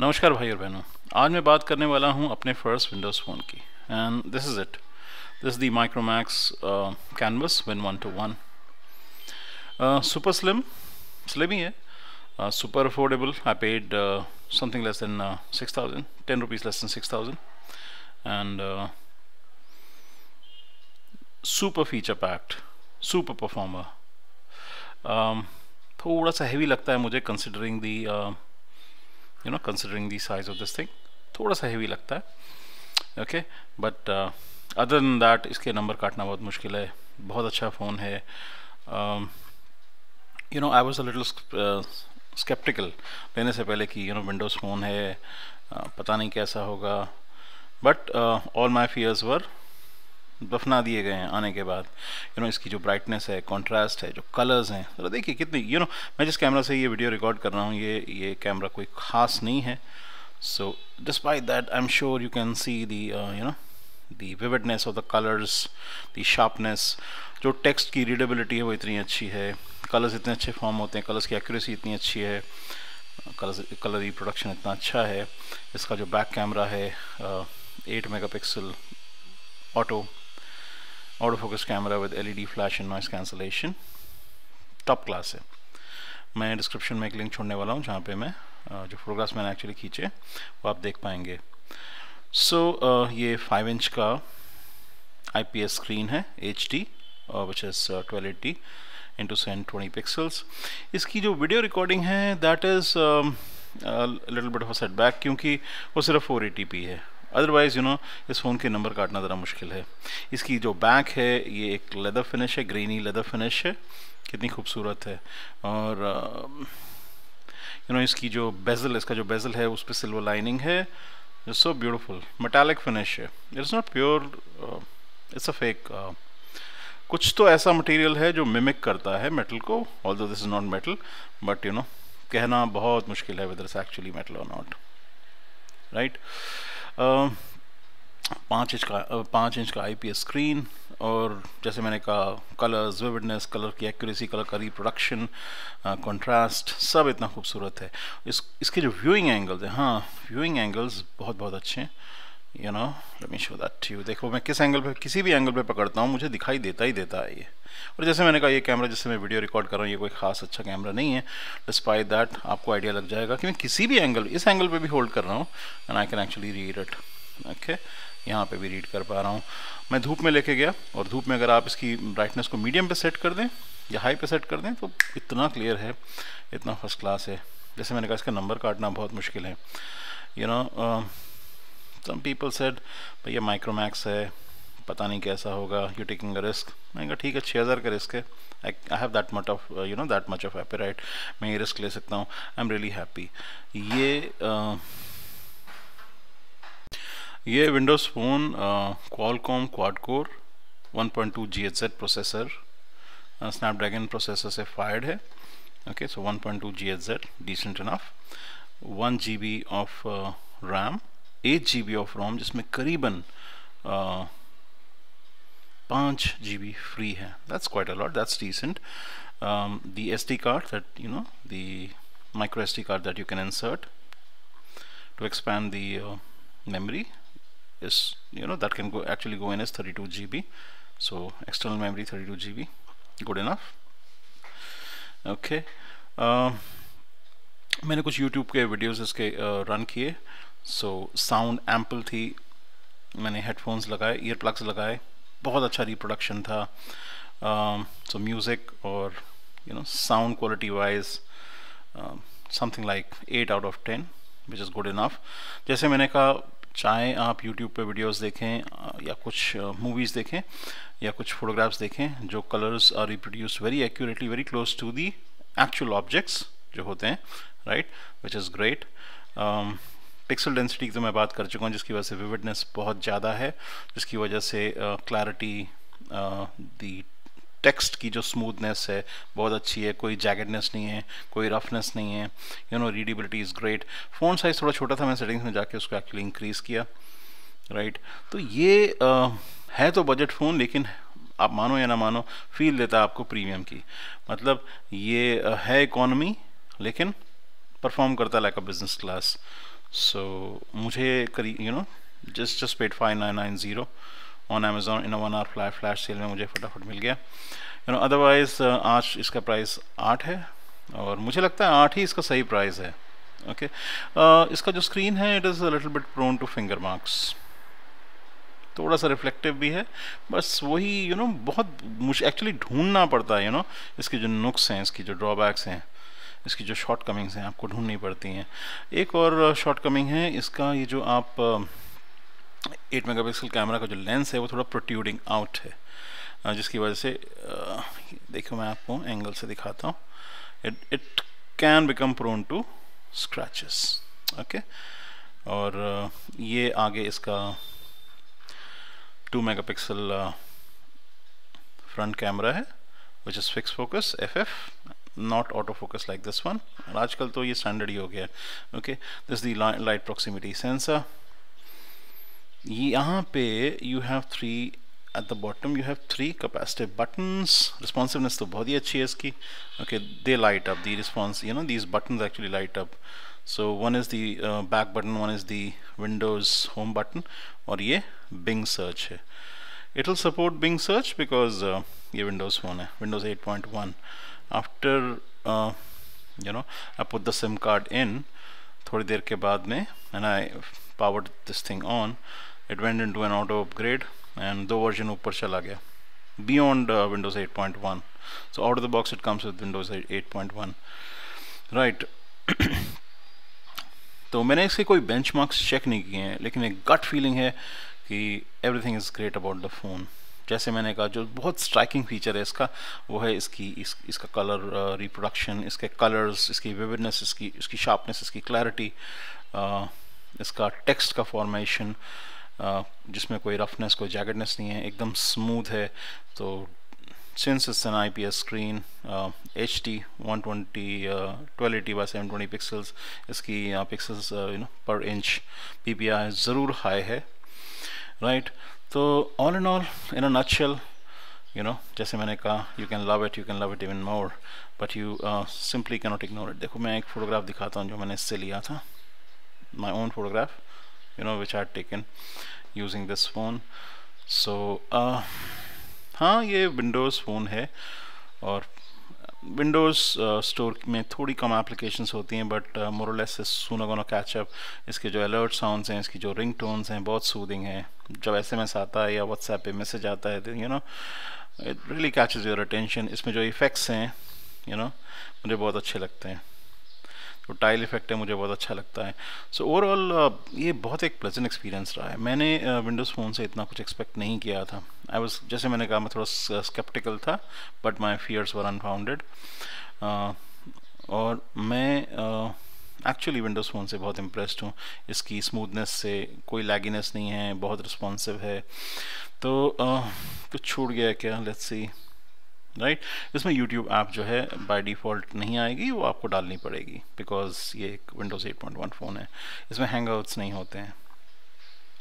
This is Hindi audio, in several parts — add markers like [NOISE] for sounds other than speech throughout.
नमस्कार भाई और बहनों। आज मैं बात करने वाला हूँ अपने फ़र्स्ट विंडोज़ फ़ोन की। And this is it this the Micromax Canvas Win one two one super slim slim ही है। Super affordable I paid something less than six thousand ten rupees less than six thousand and super feature packed super performer थोड़ा सा हैवी लगता है मुझे considering the you know considering the size of this thing थोड़ा सा हैवी लगता है। Okay but other than that इसके नंबर काटना बहुत मुश्किल है। बहुत अच्छा फ़ोन है। You know I was a little sceptical लेने से पहले कि यू नो विंडोज़ फ़ोन है। Uh, पता नहीं कैसा होगा। But all my fears were दफना दिए गए हैं आने के बाद। यू नो इसकी जो ब्राइटनेस है कॉन्ट्रास्ट है, जो कलर्स हैं तो देखिए कितनी यू नो मैं जिस कैमरा से ये वीडियो रिकॉर्ड कर रहा हूँ, ये ये कैमरा कोई ख़ास नहीं है। So despite that I am sure you can see the you know the vividness of the colours the sharpness जो टेक्स्ट की रीडेबिलिटी है वो इतनी अच्छी है। कलर्स इतने अच्छे फॉर्म होते हैं कलर्स की एक्यूरेसी इतनी अच्छी है। कलर कलर रिप्रोडक्शन इतना अच्छा है। इसका जो बैक कैमरा है eight mega pixel auto focus camera with LED flash and noise cancellation top class है। मैं डिस्क्रिप्शन में एक लिंक छोड़ने वाला हूँ जहाँ पे मैं जो फोटोग्राफ्स मैंने एक्चुअली खींचे वो आप देख पाएँगे। सो so, ये 5 इंच का IPS स्क्रीन है H D which is twelve eighty into seven twenty pixels इसकी जो वीडियो रिकॉर्डिंग है that is little bit off set back क्योंकि वो सिर्फ़ फोर है। अदरवाइज़ यू नो इस फ़ोन के नंबर काटना ज़रा मुश्किल है। इसकी जो बैक है, ये एक लेदर फिनिश है ग्रीनी लेदर फिनिश है। कितनी खूबसूरत है। और यू नो इसकी जो बेजल इसका जो बेजल है, उस पर सिल्वर लाइनिंग है। सो ब्यूटीफुल मेटालिक फिनिश है। It's not pure it's a fake कुछ तो ऐसा मटेरियल है जो मिमिक करता है मेटल को although this is not metal but you know कहना बहुत मुश्किल है वेदर इज़ एक्चुअली मेटल और नॉट राइट पाँच इंच का पाँच इंच का आईपीएस स्क्रीन और जैसे मैंने कहा कलर्स विविडनेस कलर की एक्यूरेसी कलर का रिप्रोडक्शन कंट्रास्ट सब इतना खूबसूरत है। इस, इसके जो व्यूइंग एंगल्स हैं हाँ व्यूइंग एंगल्स बहुत बहुत अच्छे हैं। You know let me show that to you देखो, मैं किस एंगल पे, किसी भी एंगल पे पकड़ता हूँ, मुझे दिखाई देता ही देता है ये। और जैसे मैंने कहा, ये कैमरा जिससे मैं वीडियो रिकॉर्ड कर रहा हूँ, ये कोई खास अच्छा कैमरा नहीं है। डिस्पाइट दैट आपको आइडिया लग जाएगा कि मैं किसी भी एंगल इस एंगल पे भी होल्ड कर रहा हूँ and I can actually read it okay यहाँ पे भी रीड कर पा रहा हूँ। मैं धूप में लेके गया, और धूप में अगर आप इसकी ब्राइटनेस को मीडियम पे सेट कर दें, या हाई पे सेट कर दें तो इतना क्लियर है, इतना फ़र्स्ट क्लास है। जैसे मैंने कहा, इसका नंबर काटना बहुत मुश्किल है। You know some people said भैया माइक्रोमैक्स है, पता नहीं कैसा होगा यू टेकिंग अ रिस्क मैंने कहा, ठीक है छः हज़ार का रिस्क है। I have that much of you know that much of happy right मैं ये रिस्क ले सकता हूँ। आई एम रियली हैप्पी ये ये Windows phone Qualcomm quad core 1.2 GHz processor Snapdragon processor से फायर्ड है। Okay so 1.2 GHz decent enough one G B of RAM eight G B of ROM जिसमें करीबन पाँच जी बी फ्री है। That's quite a lot that's recent the S D card that you know the micro S D card that you can insert to expand the memory is you know that can go actually go in S thirty two G B so external memory thirty two G B good enough okay मैंने कुछ यूट्यूब के वीडियोज़ इसके रन किए। सो साउंड एम्पल थी। मैंने हेडफोन्स लगाए ईयर प्लग्स लगाए। बहुत अच्छा रिप्रोडक्शन था। सो um, म्यूज़िक और you know sound quality wise something like eight out of ten which is good enough जैसे मैंने कहा चाहे आप यूट्यूब पे वीडियोस देखें या कुछ मूवीज़ देखें या कुछ फोटोग्राफ्स देखें जो colours are reproduce very accurately very close to the actual objects जो होते हैं right which is great pixel density की तो मैं बात कर चुका हूँ जिसकी वजह से विविडनेस बहुत ज़्यादा है जिसकी वजह से क्लैरिटी दी टेक्स्ट की जो स्मूथनेस है बहुत अच्छी है कोई जैकेटनेस नहीं है कोई रफनेस नहीं है you know readability is great phone size थोड़ा छोटा था मैं सेटिंग्स में जाके उसको एक्चुअली इंक्रीज़ किया राइट right? तो ये आ, है तो बजट फ़ोन लेकिन आप मानो या ना मानो फील देता है आपको प्रीमियम की मतलब ये है इकोनॉमी लेकिन परफॉर्म करता है like a business class so मुझे करी you know just just paid five nine nine zero on Amazon in one hour flash flash sale में मुझे फटाफट मिल गया. यू नो अदरवाइज़ आज इसका प्राइस आठ है और मुझे लगता है आठ ही इसका सही प्राइस है. Okay okay? uh, इसका जो स्क्रीन है it is little bit prone to finger marks थोड़ा सा रिफ्लेक्टिव भी है बस वही यू नो बहुत मुझे एक्चुअली ढूंढना पड़ता है यू नो इसके जो नुक्स हैं इसकी जो ड्रॉबैक्स हैं इसकी जो शॉर्ट कमिंग्स हैं, आपको ढूंढनी पड़ती हैं। एक और शॉर्ट कमिंग है, इसका ये जो आप एट मेगापिक्सल कैमरा का जो लेंस है, वो थोड़ा प्रोट्यूडिंग आउट है। जिसकी वजह से देखो मैं आपको एंगल से दिखाता हूँ। It can become prone to scratches okay और ये आगे इसका टू मेगापिक्सल फ्रंट कैमरा है which is fix focus F F auto focus like this one और आजकल तो ये स्टैंडर्ड ही हो गया है। Okay this the light proximity sensor यहाँ पे you have three at the bottom you have three capacitive buttons responsiveness तो बहुत ही अच्छी है इसकी। Okay they light up the response you know these button actually light up so one is the back button one is the Windows home button और ये बिंग सर्च है it will support Bing search because ये विंडोज़ फ़ोन है Windows 8.1 after you know I put the SIM card in थोड़ी देर के बाद में and I powered this thing on it went into an auto upgrade and दो वर्जन ऊपर चला गया beyond uh, Windows 8.1 so out of the box it comes with Windows 8.1 right. [CLEARS THROAT] तो मैंने इसके कोई बेंचमार्क्स चेक नहीं किए हैं लेकिन एक गट फीलिंग है कि everything is great about the phone जैसे मैंने कहा जो बहुत स्ट्राइकिंग फीचर है इसका वो है इसकी इस, इसका कलर रिप्रोडक्शन uh, इसके कलर्स इसकी विविडनेस इसकी इसकी शार्पनेस इसकी क्लैरिटी uh, इसका टेक्स्ट का फॉर्मेशन जिसमें कोई रफनेस कोई जैकेटनेस नहीं है एकदम स्मूथ है। तो P S screen H D one twenty twelve eighty by seven twenty pixels इसकी पिक्सल्स यू नो पर इंच पी पी आई ज़रूर हाई है। राइट तो all and all in a nutshell you know जैसे मैंने कहा you can love it you can love it even more but you simply cannot ignore it देखो, मैं एक फ़ोटोग्राफ दिखाता हूँ जो मैंने इससे लिया था। My own photograph you know which are taken using this phone so हाँ ये विंडोज़ फ़ोन है और विंडोज़ स्टोर uh, में थोड़ी कम एप्लीकेशंस होती हैं बट मोरलेस सुनो गोना कैचअप इसके जो अलर्ट साउंड्स हैं इसकी जो रिंग टोन्स हैं बहुत सूदिंग हैं। जब एस एम एस आता है या व्हाट्सएप पे मैसेज आता है you know it really catches your attention इसमें जो इफ़ेक्ट्स हैं यू you नो know, मुझे बहुत अच्छे लगते हैं। तो टाइल इफ़ेक्ट है मुझे बहुत अच्छा लगता है। सो so, ओवरऑल uh, ये बहुत एक प्लेजेंट एक्सपीरियंस रहा है। मैंने विंडोज़ uh, फ़ोन से इतना कुछ एक्सपेक्ट नहीं किया था। आई वॉज़ जैसे मैंने कहा मैं थोड़ा स्केप्टिकल था but my fears were unfounded और मैं एक्चुअली विंडोज़ फ़ोन से बहुत इम्प्रेस्ड हूँ। इसकी स्मूथनेस से कोई लैगीनेस नहीं है बहुत रिस्पॉन्सिव है। तो uh, कुछ छूट गया क्या? लेट्स सी राइट इसमें यूट्यूब ऐप जो है बाय डिफ़ॉल्ट नहीं आएगी, वो आपको डालनी पड़ेगी बिकॉज़ ये एक विंडोज़ 8.1 फ़ोन है। इसमें हैंग आउट्स नहीं होते हैं।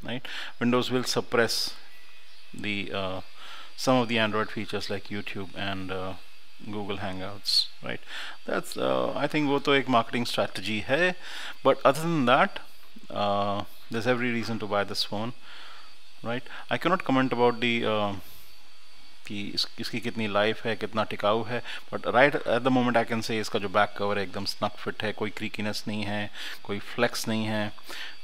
Right Windows will suppress the some of the Android features like YouTube and Google Hangouts right that's I think वो तो एक मार्केटिंग स्ट्रैटी है but other than that this every reason to buy this phone right I cannot comment about the कि इस, इसकी कितनी लाइफ है कितना टिकाऊ है but right at the moment I can say इसका जो बैक कवर है एकदम स्नक फिट है कोई क्रीकीनेस नहीं है कोई फ्लेक्स नहीं है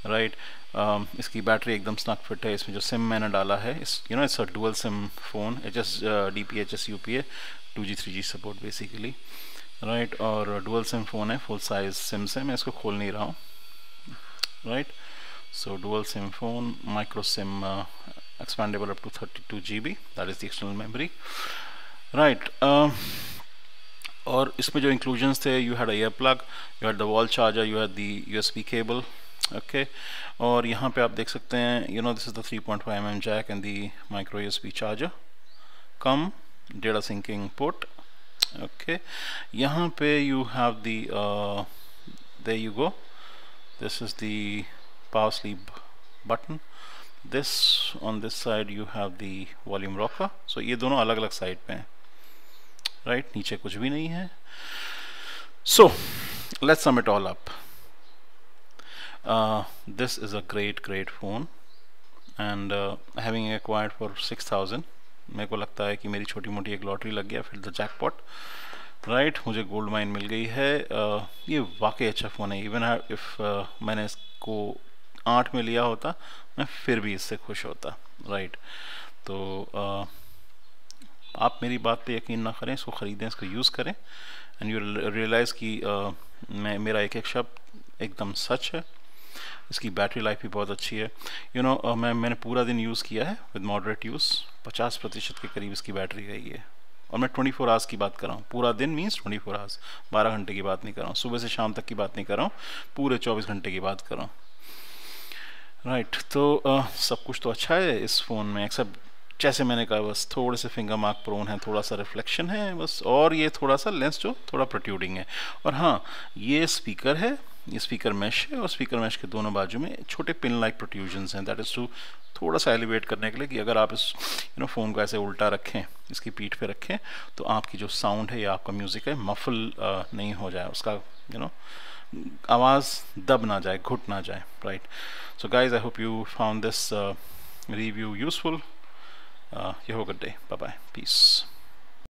राइट right? um, इसकी बैटरी एकदम स्नक फिट है इसमें जो सिम मैंने डाला है इस you know it's a dual SIM phone H S D P H S U P A two G three G support basically right और डुअल सिम फ़ोन है फुल साइज़ सिम से मैं इसको खोल नहीं रहा हूँ right so dual SIM phone micro SIM expandable up to 32 GB that is the external memory. Right uh, और इसमें जो इंक्लूजन्स थे you had ear plug you had the wall charger you had the USB cable okay और यहाँ पे आप देख सकते हैं you know this is the 3.5 point five M jack and the micro USB charger cum data syncing port okay यहाँ पे you have the there you go. This is the power sleeve button. This on this side you have the volume rocker so ये दोनों अलग अलग साइड पे हैं। Right right? नीचे कुछ भी नहीं है। So let's sum it all up this is a great great phone and having acquired for six thousand मेरे को लगता है कि मेरी छोटी मोटी एक लॉटरी लग गया फिर द जैक पॉट राइट मुझे गोल्ड माइन मिल गई है। Uh, ये वाकई अच्छा फ़ोन है। इवन इफ़ uh, मैंने इसको आठ में लिया होता मैं फिर भी इससे खुश होता राइट तो uh, आप मेरी बात पे यकीन ना करें इसको ख़रीदें इसको यूज़ करें एंड यू रियलाइज़ कि uh, मैं मेरा एक एक शब्द एकदम सच है। इसकी बैटरी लाइफ भी बहुत अच्छी है। यू you नो know, मैं मैंने पूरा दिन यूज़ किया है विद मॉडरेट यूज़ 50 प्रतिशत के करीब इसकी बैटरी गई है। और मैं 24 फोर आवर्स की बात कर रहा हूँ। पूरा दिन मीन्स 24 फोर आवर्स बारह घंटे की बात नहीं कर रहा हूँ। सुबह से शाम तक की बात नहीं कर रहा हूँ। पूरे 24 घंटे की बात कर रहा हूँ। राइट right, तो uh, सब कुछ तो अच्छा है इस फ़ोन में एक्सेप्ट जैसे मैंने कहा बस थोड़े से फिंगर मार्क प्रोन है थोड़ा सा रिफ्लेक्शन है बस और ये थोड़ा सा लेंस जो थोड़ा प्रोट्यूडिंग है। और हाँ ये स्पीकर है ये स्पीकर मैश है और स्पीकर मैश के दोनों बाजू में छोटे पिन लाइक प्रोट्यूजन्स हैं। दैट इज़ टू थोड़ा सा एलिवेट करने के लिए कि अगर आप इस यू नो फ़ोन को ऐसे उल्टा रखें इसकी पीठ पे रखें तो आपकी जो साउंड है या आपका म्यूज़िक है मफल नहीं हो जाए उसका यू नो आवाज़ दब ना जाए, घुट ना जाए right so guys I hope you found this review useful यह हो good day bye bye peace.